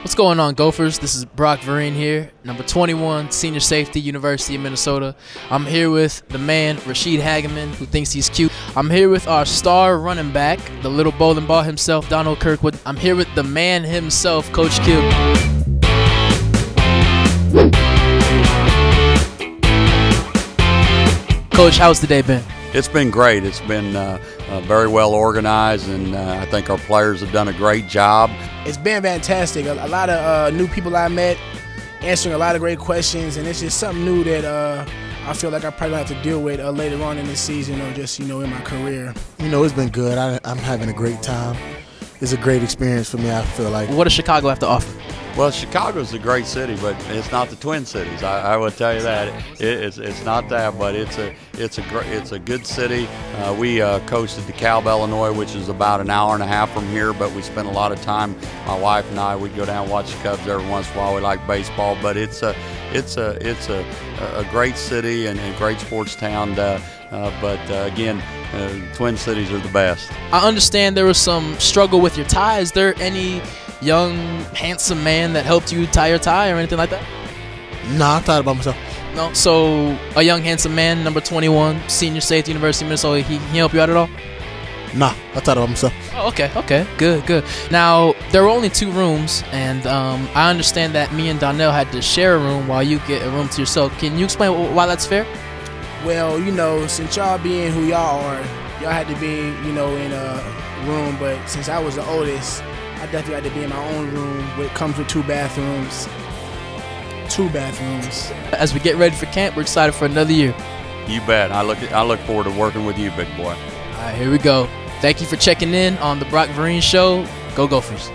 What's going on, Gophers? This is Brock Vereen here, number 21, senior safety, University of Minnesota. I'm here with the man, Ra'Shede Hageman, who thinks he's cute. I'm here with our star running back, the little bowling ball himself, Donnell Kirkwood. I'm here with the man himself, Coach Q. Coach, how's the day been? It's been great. It's been uh, uh, very well organized, and uh, I think our players have done a great job. It's been fantastic. A, a lot of uh, new people I met, answering a lot of great questions, and it's just something new that uh, I feel like I probably have to deal with uh, later on in the season or just you know in my career. You know, it's been good. I, I'm having a great time. It's a great experience for me. I feel like. What does Chicago have to offer? Well, Chicago's a great city, but it's not the Twin Cities. I, I will tell you that it, it's, it's not that, but it's a it's a great it's a good city. Uh, we uh, coasted DeKalb, Illinois, which is about an hour and a half from here, but we spent a lot of time. My wife and I would go down and watch the Cubs every once in a while. We like baseball, but it's a it's a it's a, a great city and a great sports town. Uh, uh, but uh, again, uh, Twin Cities are the best. I understand there was some struggle with your tie. Is there any young, handsome man that helped you tie your tie or anything like that? Nah, I thought about myself. No. So a young, handsome man, number 21, senior safety, University of Minnesota. He, he help you out at all? Nah, I thought about myself. Oh, okay, okay, good, good. Now there were only two rooms, and um, I understand that me and Donnell had to share a room while you get a room to yourself. Can you explain why that's fair? Well, you know, since y'all being who y'all are, y'all had to be, you know, in a room. But since I was the oldest, I definitely had to be in my own room. It comes with two bathrooms. Two bathrooms. As we get ready for camp, we're excited for another year. You bet. I look I look forward to working with you, big boy. All right, here we go. Thank you for checking in on the Brock Vereen Show. Go Gophers.